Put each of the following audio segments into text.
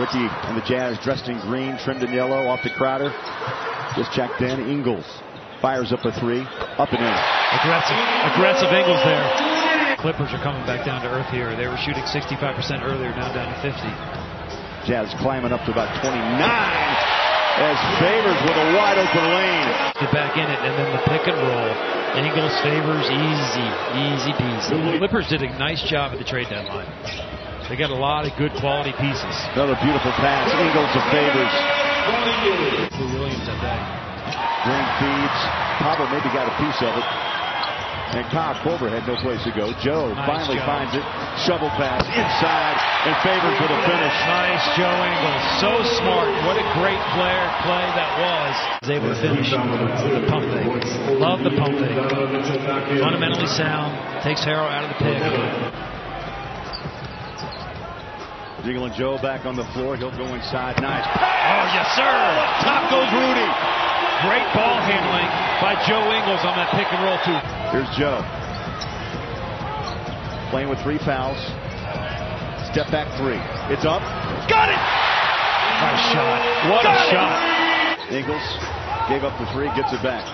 Ricky and the Jazz dressed in green, trimmed in yellow, off to Crowder. Just checked in. Ingles fires up a three, up and in. Aggressive, aggressive Ingles there. Clippers are coming back down to earth here. They were shooting 65% earlier, now down to 50. Jazz climbing up to about 29 as Favors with a wide open lane. Get back in it, and then the pick and roll. Ingles Favors easy, easy peasy. Clippers did a nice job at the trade deadline. They got a lot of good quality pieces. Another beautiful pass. Ingles to Favors. For Williams that day. Green feeds. Pablo maybe got a piece of it. And Kyle Korver had no place to go. Joe Nice finally job. finds it. Shovel pass inside and Favors with a finish. Nice Joe Ingles. So smart. What a great player play that was. Was able to finish the pump fake. Love the pump fake. Fundamentally sound. Takes Harrell out of the pick. Jiggling Joe back on the floor. He'll go inside. Nice. Oh, yes, sir. Top goes Rudy. Great ball handling by Joe Ingles on that pick and roll, too. Here's Joe. Playing with three fouls. Step back three. It's up. Got it! Nice shot. What a Got it! shot. Ingles gave up the three, gets it back.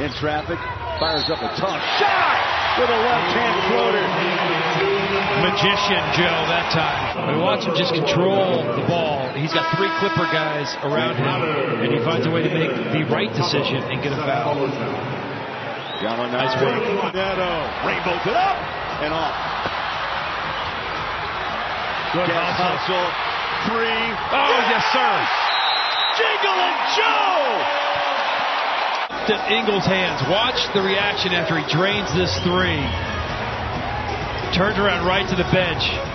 In traffic, fires up a tough shot with a left hand floater. Magician Joe that time. We watch him just control the ball. He's got three Clipper guys around him, and he finds a way to make the right decision and get a foul. Nice work. Neto rainbows it up and off. Good hustle. Three. Oh, yes, sir. Jingle and Joe! To Ingles' hands. Watch the reaction after he drains this three. Turns around right to the bench.